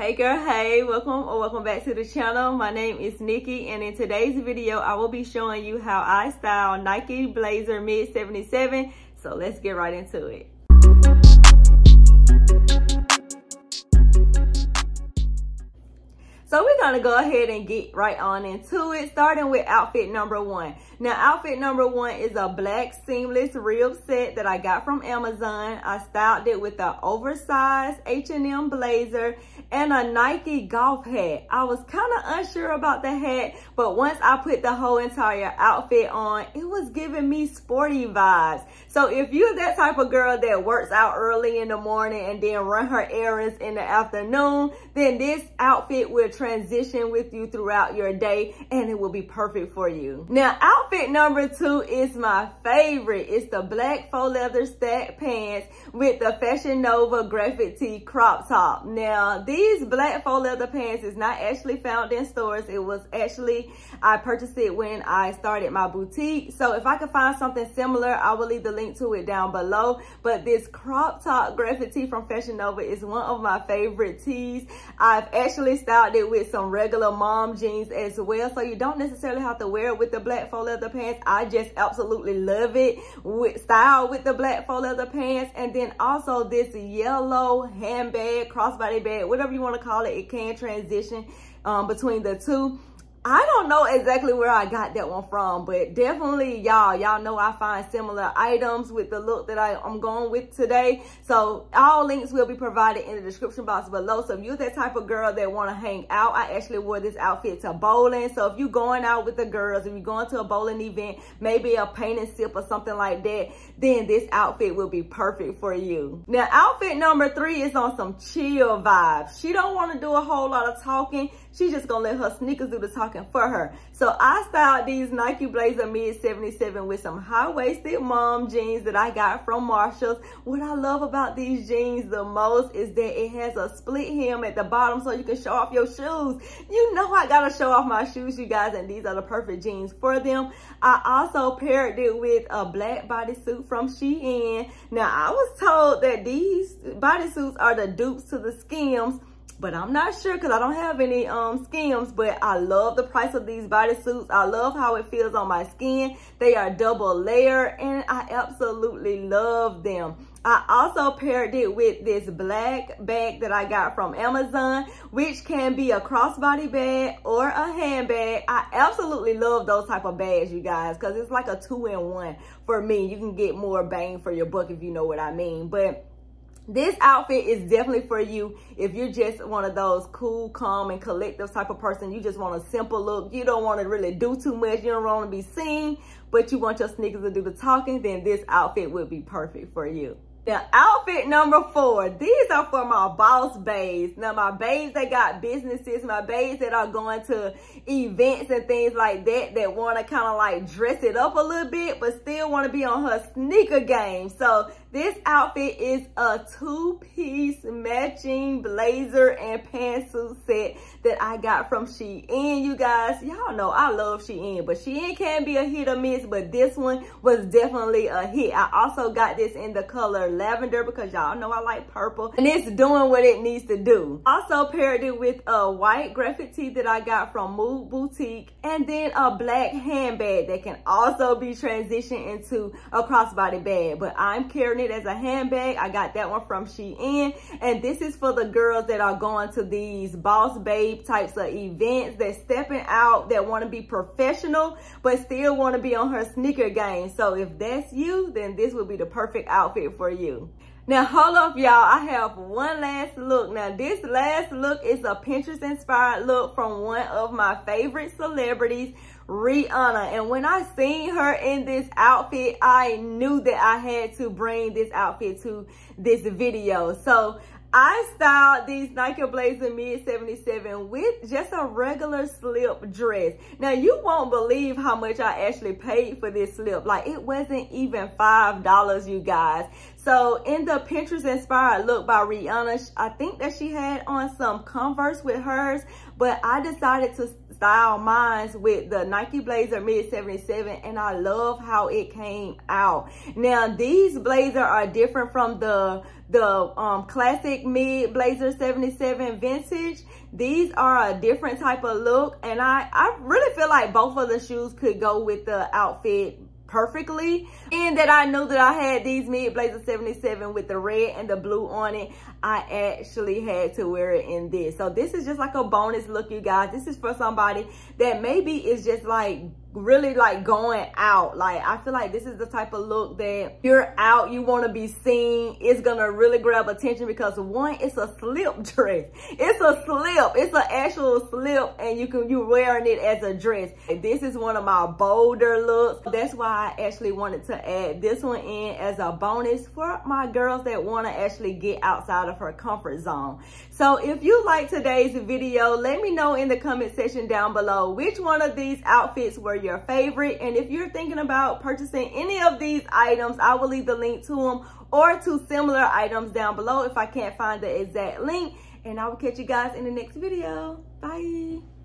Hey girl, hey, welcome or welcome back to the channel. My name is Nikki and in today's video, I will be showing you how I style Nike Blazer Mid 77. So let's get right into it. So we're gonna go ahead and get right on into it, starting with outfit number one. Now, outfit number one is a black seamless rib set that I got from Amazon. I styled it with an oversized H&M blazer and a Nike golf hat. I was kind of unsure about the hat, but once I put the whole entire outfit on, it was giving me sporty vibes. So if you're that type of girl that works out early in the morning and then run her errands in the afternoon, then this outfit will transition with you throughout your day and it will be perfect for you. Now, outfit number two is my favorite. It's the black faux leather stack pants with the Fashion Nova graphic tee crop top. Now, these black faux leather pants is not actually found in stores. It was actually, I purchased it when I started my boutique. So if I could find something similar, I will leave the link to it down below. But this crop top graphic tee from Fashion Nova is one of my favorite tees. I've actually styled it with some regular mom jeans as well. So you don't necessarily have to wear it with the black faux leather pants. I just absolutely love it with style with the black faux leather pants. And then also this yellow handbag, crossbody bag, whatever you want to call it. It can transition um, between the two. I don't know exactly where I got that one from, but definitely y'all, y'all know I find similar items with the look that I, am going with today. So all links will be provided in the description box below. So if you're that type of girl that want to hang out, I actually wore this outfit to bowling. So if you're going out with the girls, if you're going to a bowling event, maybe a paint and sip or something like that, then this outfit will be perfect for you. Now outfit number three is on some chill vibes. She don't want to do a whole lot of talking. She's just to let her sneakers do the talking for her. So I styled these Nike Blazer Mid 77 with some high-waisted mom jeans that I got from Marshalls. What I love about these jeans the most is that it has a split hem at the bottom so you can show off your shoes. You know I gotta show off my shoes, you guys, and these are the perfect jeans for them. I also paired it with a black bodysuit from Shein. Now, I was told that these bodysuits are the dupes to the Skims but I'm not sure because I don't have any um skims, but I love the price of these bodysuits. I love how it feels on my skin. They are double layer and I absolutely love them. I also paired it with this black bag that I got from Amazon, which can be a crossbody bag or a handbag. I absolutely love those type of bags, you guys, because it's like a two-in-one for me. You can get more bang for your buck if you know what I mean. But this outfit is definitely for you if you're just one of those cool, calm, and collective type of person. You just want a simple look. You don't want to really do too much. You don't want to be seen, but you want your sneakers to do the talking, then this outfit would be perfect for you. Now, outfit number four. These are for my boss babes. Now, my babes that got businesses, my babes that are going to events and things like that, that want to kind of like dress it up a little bit, but still want to be on her sneaker game. So, this outfit is a two-piece matching blazer and pantsuit set that I got from Shein, you guys. Y'all know I love Shein, but Shein can be a hit or miss, but this one was definitely a hit. I also got this in the color lavender because y'all know I like purple, and it's doing what it needs to do. Also paired it with a white graphic tee that I got from Mood Boutique, and then a black handbag that can also be transitioned into a crossbody bag, but I'm carrying it as a handbag. I got that one from Shein. And this is for the girls that are going to these boss babe types of events that stepping out, that want to be professional, but still want to be on her sneaker game. So if that's you, then this would be the perfect outfit for you. Now, hold up, y'all. I have one last look. Now, this last look is a Pinterest-inspired look from one of my favorite celebrities, Rihanna. And when I seen her in this outfit, I knew that I had to bring this outfit to this video. So I styled these Nike Blazer Mid 77 with just a regular slip dress. Now, you won't believe how much I actually paid for this slip. Like, it wasn't even $5, you guys. So in the Pinterest inspired look by Rihanna, I think that she had on some Converse with hers, but I decided to style mine with the Nike Blazer Mid 77 and I love how it came out. Now these blazer are different from the the um, classic mid blazer 77 vintage these are a different type of look and i i really feel like both of the shoes could go with the outfit perfectly and that I knew that I had these mid blazer 77 with the red and the blue on it I actually had to wear it in this. So this is just like a bonus look you guys. This is for somebody that maybe is just like really like going out. Like i feel like this is the type of look that you're out you want to be seen. It's gonna really grab attention because one it's a slip dress. It's a slip. It's an actual slip and you can you wearing it as a dress. This is one of my bolder looks. That's why i actually wanted to add this one in as a bonus for my girls that want to actually get outside of her comfort zone so if you like today's video let me know in the comment section down below which one of these outfits were your favorite. And if you're thinking about purchasing any of these items, I will leave the link to them or to similar items down below if I can't find the exact link. And I will catch you guys in the next video. Bye.